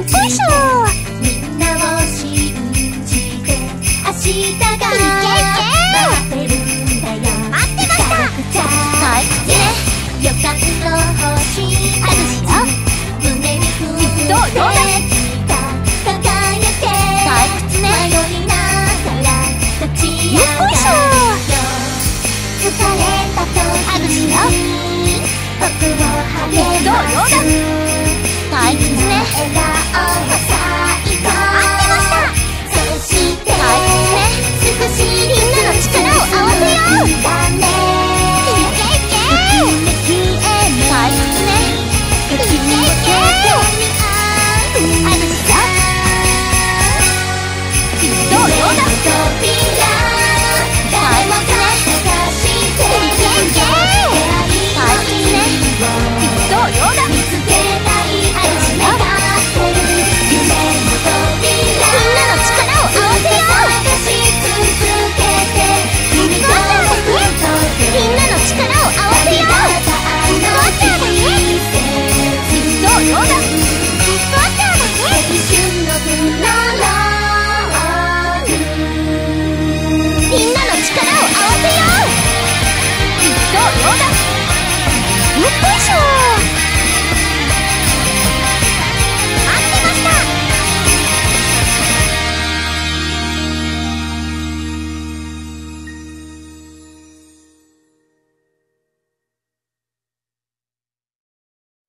っこいしょみんなを信じて明日がいけいけ待ってるんだよ待ってましたかなくちゃ退屈ね予感の星あるしよ胸に降ってどうどうだ輝け退屈ね迷いながら立ち上よっこいしょがるよ疲れた時あるしよ僕を励ますどうどうだ退屈ね大切ね。いけいけあるしよどうどうだ誰もが探していけいけ退屈ねどうどうだ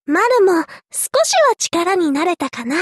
マルも少しは力になれたかな。